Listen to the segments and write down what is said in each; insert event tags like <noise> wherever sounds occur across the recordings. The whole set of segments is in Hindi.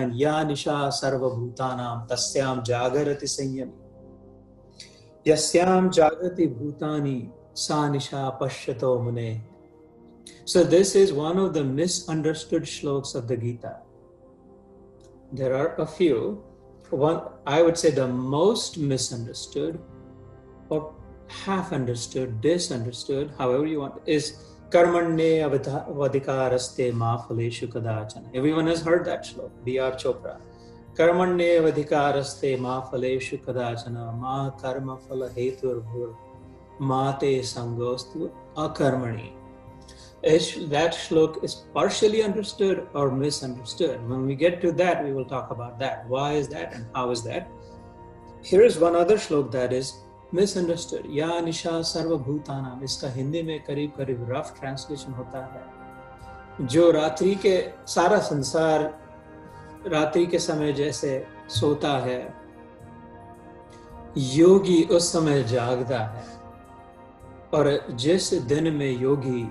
या निशा सर्वभूतानां तस्यां जागरति संयमी यस्यां जागृति भूतानि सा निशा पश्यतो मुने So this is one of the misunderstood shlokas of the Gita. There are a few. One, I would say the most misunderstood or half understood, misunderstood, however you want, is Karmanye Vadikaraste Ma Phaleshu. Everyone has heard that shlok, B.R. Chopra. Karmanye Vadikaraste Ma Phaleshu Kadachana Ma Karma Phala Hetur Ma Te Sangostu Akarmani. That shlok is partially understood or misunderstood. When we get to that, we will talk about that. Why is that and how is that? Here is one other shlok that is misunderstood या निशा सर्वभूतानाम इसका हिंदी में करीब करीब रफ ट्रांसलेशन होता है जो रात्रि के सारा संसार रात्रि के समय जैसे सोता है योगी उस समय जागता है और जिस दिन में योगी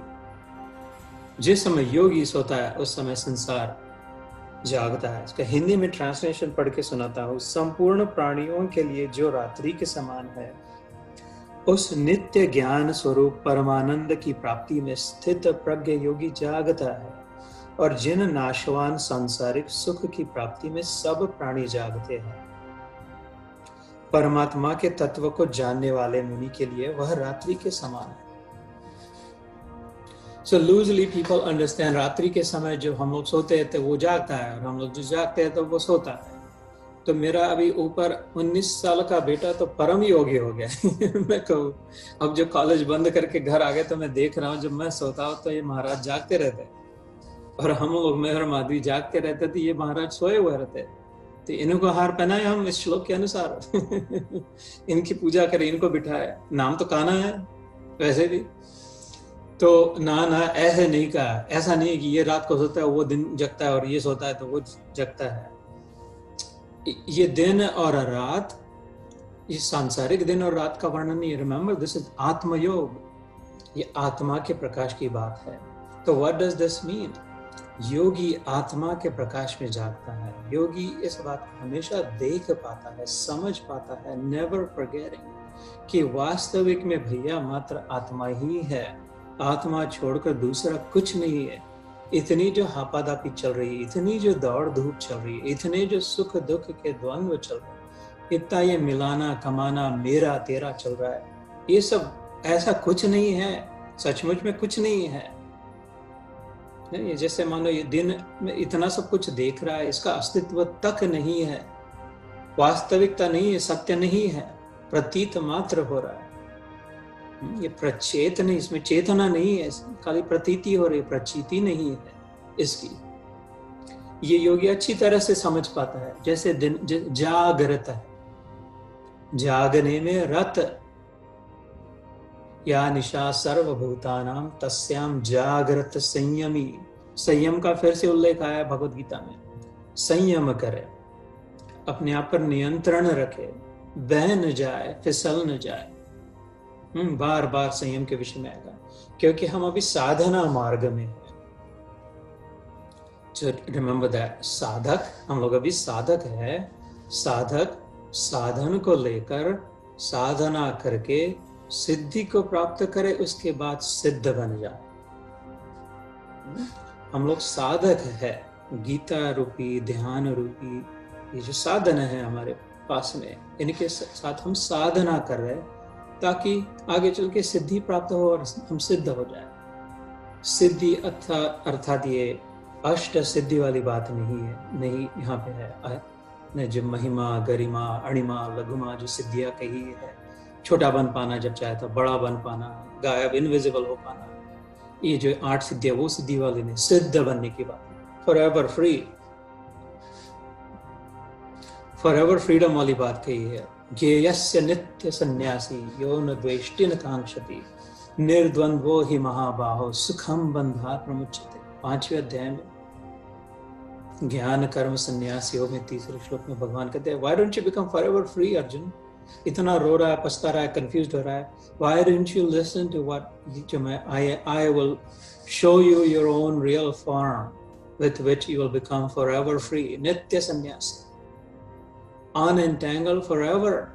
जिस समय योगी सोता है उस समय संसार जागता है इसका हिंदी में ट्रांसलेशन पढ़ के सुनाता हूँ संपूर्ण प्राणियों के लिए जो रात्रि के समान है उस नित्य ज्ञान स्वरूप परमानंद की प्राप्ति में स्थित प्रज्ञ योगी जागता है और जिन नाशवान सांसारिक सुख की प्राप्ति में सब प्राणी जागते हैं। परमात्मा के तत्व को जानने वाले मुनि के लिए वह रात्रि के समान है। सो लूजली पीपल अंडरस्टैंड रात्रि के समय जो हम लोग सोते हैं तो वो जागता है और हम लोग जो जागते हैं तो वो सोता है। तो मेरा अभी ऊपर 19 साल का बेटा तो परम योगी हो गया <laughs> मैं कहूँ, अब जो कॉलेज बंद करके घर आ गए तो मैं देख रहा हूँ, जब मैं सोता हूँ तो ये महाराज जागते रहते और हम लोग मेहर माधवी जागते रहते थे, ये महाराज सोए हुए रहते तो इनको हार पहनाए हम इस श्लोक के अनुसार। <laughs> इनकी पूजा करें, इनको बिठाए नाम तो काना है, वैसे भी। तो ना ना ऐसे नहीं कहा। ऐसा नहीं कि ये रात को सोता है, वो दिन जगता है और ये सोता है तो वो जगता है। ये दिन और रात, ये सांसारिक दिन और रात का वर्णन नहीं रिमेम्बर दिस इज़ आत्मयोग। ये आत्मा के प्रकाश की बात है। तो व्हाट डज दिस मीन योगी आत्मा के प्रकाश में जागता है। योगी इस बात को हमेशा देख पाता है, समझ पाता है नेवर फॉरगेटिंग कि वास्तविक में भैया मात्र आत्मा ही है। आत्मा छोड़कर दूसरा कुछ नहीं है। इतनी जो हापादापी चल रही है इतनी जो दौड़ धूप चल रही है इतने जो सुख दुख के द्वंद्व चल रहे इतना ये मिलाना, कमाना, मेरा, तेरा चल रहा है, ये सब ऐसा कुछ नहीं है, सचमुच में कुछ नहीं है। नहीं जैसे मानो ये दिन में इतना सब कुछ देख रहा है, इसका अस्तित्व तक नहीं है, वास्तविकता नहीं है, सत्य नहीं है, प्रतीत मात्र हो रहा है। ये प्रचेत नहीं, इसमें चेतना नहीं है, खाली प्रतीति हो रही प्रचीति नहीं है इसकी। ये योगी अच्छी तरह से समझ पाता है, जैसे दिन जागृत है। जागने में रत, या निशा सर्वभूतानाम तस्याम जागृत संयमी। संयम का फिर से उल्लेख आया भगवत गीता में। संयम करे, अपने आप पर नियंत्रण रखे, बह न जाए, फिसल न जाए। बार बार संयम के विषय में आएगा। क्योंकि हम अभी साधना मार्ग में रिमेम्बर दैट साधक, हम लोग अभी साधक है। साधक साधन को लेकर साधना करके सिद्धि को प्राप्त करे, उसके बाद सिद्ध बन जाए हम लोग साधक है। गीता रूपी, ध्यान रूपी, ये जो साधन है हमारे पास में, इनके साथ हम साधना कर रहे हैं। ताकि आगे चल के सिद्धि प्राप्त हो और हम सिद्ध हो जाए। सिद्धि अर्थात ये अष्ट सिद्धि वाली बात नहीं है, नहीं यहाँ पे है। न जो महिमा, गरिमा, अणिमा, लघुमा जो सिद्धियाँ कही है। छोटा बन पाना जब चाहे तो बड़ा बन पाना, गायब इनविजिबल हो पाना। ये जो आठ सिद्धियाँ, वो सिद्धि वाली नहीं, सिद्ध बनने की बात। Forever free forever freedom वाली बात कही है ज्ञेयस्य नित्य सन्यासी, यो न द्वेष्टि न कांक्षति निर्द्वंद्वो ही महाबाहो सुखम बंधा प्रमुचते पांचवे अध्याय में, ज्ञान, कर्म सन्यासियों में तीसरे श्लोक में भगवान कहते हैं why don't you become forever free Arjun इतना रो रहा है, पछता रहा है कंफ्यूज हो रहा है why don't you listen to what I I will show you your own real form with which you will become forever free. Nitya sannyas. Unentangled forever.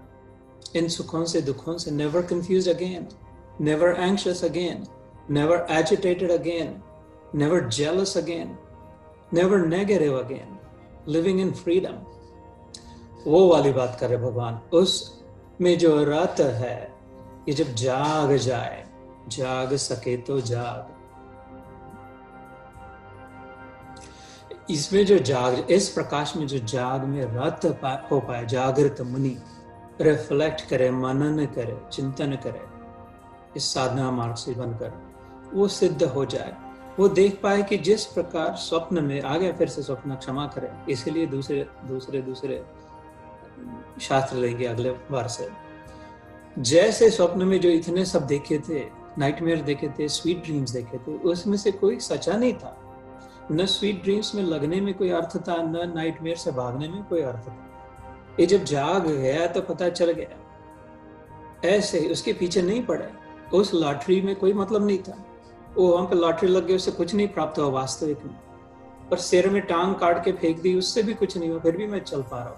In sukhon se dukhon se, never confused again, never anxious again, never agitated again, never jealous again, never negative again, living in freedom. वो वाली बात करे भगवान उस में जो रत है ये जब जाग जाए जाग सके तो जाग इसमें जो जाग, इस प्रकाश में जो जाग में रत हो पाए, जागृत मुनि रिफ्लेक्ट करे, मनन करे, चिंतन करे, इस साधना मार्ग से बनकर वो सिद्ध हो जाए। वो देख पाए कि जिस प्रकार स्वप्न में आ गया फिर से स्वप्न क्षमा करे, इसलिए दूसरे दूसरे दूसरे शास्त्र लेंगे अगले बार से। जैसे स्वप्न में जो इतने सब देखे थे नाइटमेयर देखे थे स्वीट ड्रीम्स देखे थे, उसमें से कोई सचा नहीं था। न स्वीट ड्रीम्स में लगने में कोई अर्थ था न नाइटमेयर से भागने में कोई अर्थ था ये जब जाग गया तो पता चल गया। ऐसे उसके पीछे नहीं पड़े। उस लॉटरी में कोई मतलब नहीं था। वो वहाँ पे लॉटरी लग गई उससे कुछ नहीं प्राप्त हुआ वास्तविक में। पर सिर में टांग काट के फेंक दी, उससे भी कुछ नहीं हुआ, फिर भी मैं चल पा रहा हूँ।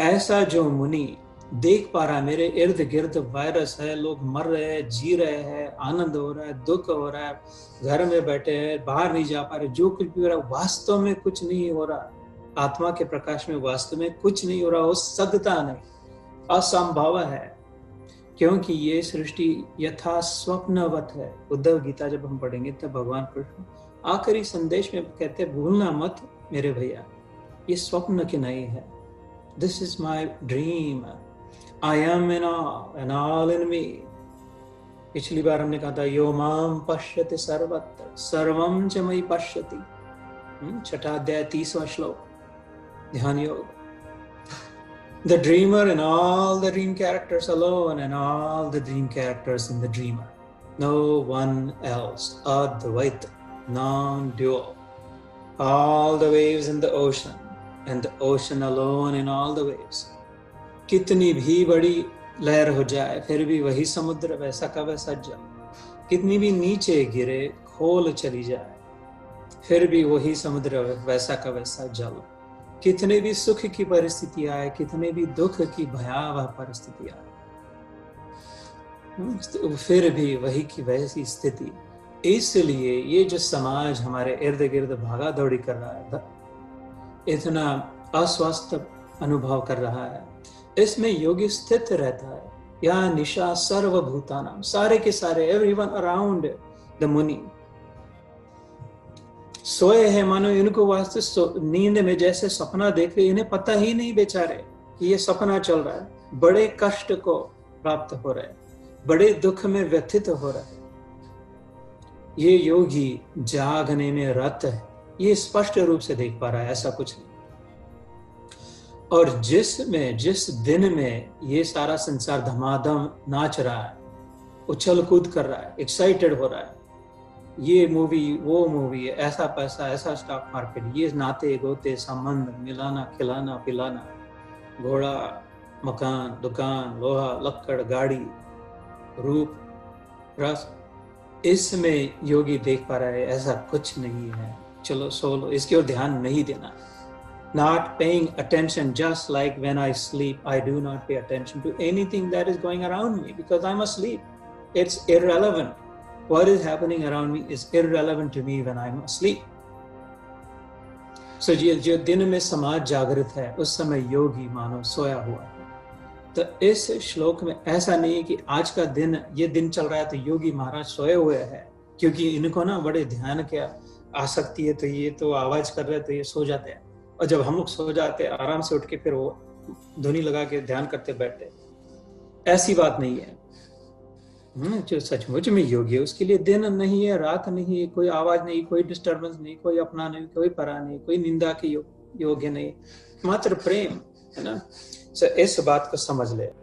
ऐसा जो मुनि देख पा रहा है, मेरे इर्द गिर्द वायरस है, लोग मर रहे हैं, जी रहे हैं, आनंद हो रहा है, दुख हो रहा है, घर में बैठे हैं, बाहर नहीं जा पा रहे, जो कुछ भी हो रहा है, वास्तव में कुछ नहीं हो रहा। आत्मा के प्रकाश में वास्तव में कुछ नहीं हो रहा हो सकता नहीं, असंभव है, क्योंकि ये सृष्टि यथा स्वप्नवत है। उद्धव गीता जब हम पढ़ेंगे, तब भगवान कृष्ण आखिरी संदेश में कहते भूलना मत मेरे भैया, ये स्वप्न की नहीं है। This is my dream I am in an all in me पिछली बार हमने कहा था यो माम पश्यति सर्वत्र सर्वम च मई पश्यति हम्म, छठा अध्याय तीसवा श्लोक ध्यान योग the dreamer and all the dream characters alone and all the dream characters in the dreamer. No one else. Advaita, non-dual. All the waves in the ocean and the ocean alone in all the waves. कितनी भी बड़ी लहर हो जाए, फिर भी वही समुद्र वैसा का वैसा जल कितनी भी नीचे गिरे, खोल चली जाए, फिर भी वही समुद्र वैसा का वैसा जल। कितने भी सुख की परिस्थिति आए, कितने भी दुख की भयावह परिस्थिति आए, फिर भी वही की वैसी स्थिति। इसलिए ये जो समाज हमारे इर्द गिर्द भागा दौड़ी कर रहा है, इतना अस्वस्थ अनुभव कर रहा है इसमें योगी स्थित रहता है। या निशा सर्वभूतानाम सारे के सारे एवरीवन अराउंड द मुनि। सोए है, मानो इनको वास्तव नींद में जैसे सपना देख रहे इन्हें पता ही नहीं बेचारे कि ये सपना चल रहा है। बड़े कष्ट को प्राप्त हो रहे बड़े दुख में व्यथित हो रहे ये योगी जागने में रत है, ये स्पष्ट रूप से देख पा रहा है, ऐसा कुछ नहीं। और जिस में, जिस दिन में ये सारा संसार धमाधम नाच रहा है, उछल कूद कर रहा है एक्साइटेड हो रहा है, ये मूवी वो मूवी ऐसा पैसा, ऐसा स्टॉक मार्केट ये नाते, गोते, संबंध, मिलाना, खिलाना, पिलाना, घोड़ा, मकान, दुकान, लोहा, लक्कड़, गाड़ी, रूप, रस, इसमें योगी देख पा रहा है, ऐसा कुछ नहीं है। चलो सो लो इसकी ओर ध्यान नहीं देना। Not paying attention just like when I sleep, I do not pay attention to anything that is going around me because I'm asleep. It's irrelevant. What is happening around me is irrelevant to me when I'm asleep. So जो जो दिन में समाज जागृत है उस समय योगी मानो सोया हुआ है तो इस श्लोक में ऐसा नहीं है कि आज का दिन ये दिन चल रहा है तो योगी महाराज सोए हुए हैं क्योंकि इनको ना बड़े ध्यान क्या आसक्ति है तो ये तो आवाज़ कर रहे तो ये सो जाते हैं और जब हम लोग सो जाते आराम से उठ के फिर वो ध्वनि लगा के ध्यान करते बैठते ऐसी बात नहीं है। हम्म, जो सचमुच में योगी है उसके लिए दिन नहीं है रात नहीं है कोई आवाज़ नहीं कोई डिस्टर्बेंस नहीं कोई अपना नहीं कोई परा नहीं कोई निंदा के योग्य नहीं। मात्र प्रेम है ना? इस बात को समझ ले।